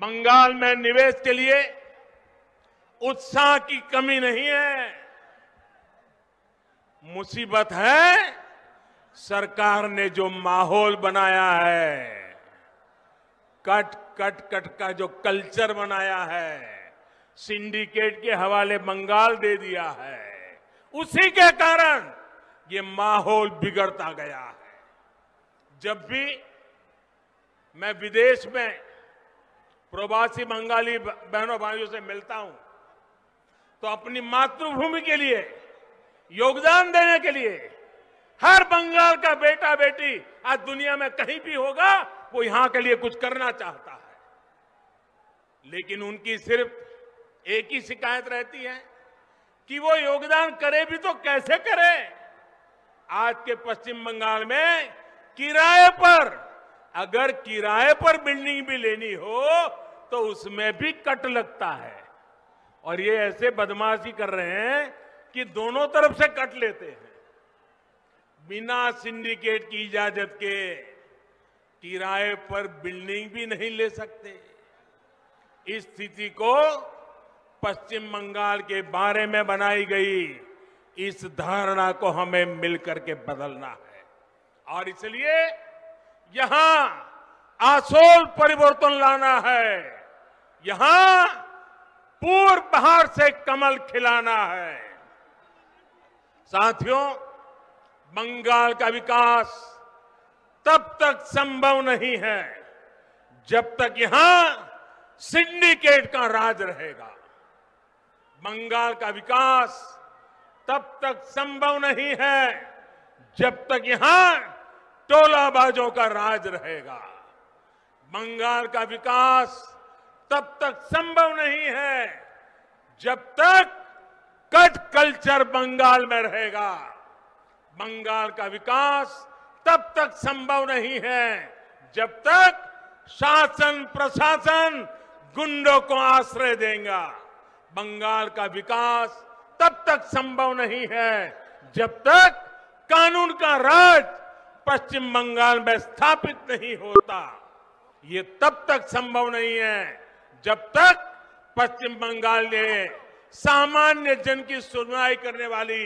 बंगाल में निवेश के लिए उत्साह की कमी नहीं है। मुसीबत है, सरकार ने जो माहौल बनाया है, कट कट कट का जो कल्चर बनाया है, सिंडिकेट के हवाले बंगाल दे दिया है, उसी के कारण ये माहौल बिगड़ता गया है। जब भी मैं विदेश में प्रवासी बंगाली बहनों भाइयों से मिलता हूँ। तो अपनी मातृभूमि के लिए, योगदान देने के लिए, हर बंगाल का बेटा बेटी आज दुनिया में कहीं भी होगा, वो यहाँ के लिए कुछ करना चाहता है। लेकिन उनकी सिर्फ़ एक ही शिकायत रहती है कि वो योगदान करे भी तो कैसे करे? आज के पश्चिम बंगाल में किराए पर अगर किराए पर बिल्डिंग भी लेनी हो तो उसमें भी कट लगता है। और ये ऐसे बदमाशी कर रहे हैं कि दोनों तरफ़ से कट लेते हैं। बिना सिंडिकेट की इजाज़त के किराए पर बिल्डिंग भी नहीं ले सकते। इस स्थिति को पश्चिम बंगाल के बारे में बनाई गई इस धारणा को हमें मिलकर के बदलना है। और इसलिए यहाँ आसोल परिवर्तन लाना है। यहाँ पूर्व बाहर से कमल खिलाना है। साथियों, बंगाल का विकास तब तक संभव नहीं है जब तक यहाँ सिंडिकेट का राज रहेगा। बंगाल का विकास तब तक संभव नहीं है जब तक यहाँ टोलाबाजों का राज रहेगा। बंगाल का विकास तब तक संभव नहीं है, जब तक कट कल्चर बंगाल में रहेगा। बंगाल का विकास तब तक संभव नहीं है, जब तक शासन प्रशासन गुंडों को आश्रय देगा। बंगाल का विकास तब तक संभव नहीं है, जब तक कानून का राज पश्चिम बंगाल में स्थापित नहीं होता ये तब तक संभव नहीं है जब तक पश्चिम बंगाल में सामान्य जन की सुनवाई करने वाली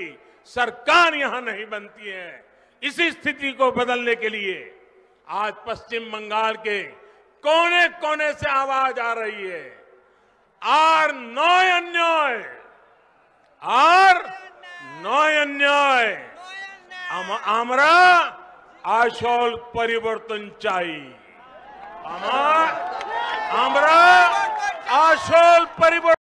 सरकार यहां नहीं बनती है इसी स्थिति को बदलने के लिए आज पश्चिम बंगाल के कोने कोने से आवाज आ रही है आर नय अन्याय আর নয় অন্যায় আমরা আসল পরিবর্তন চাই আমার আমরা আসল পরিবর্তন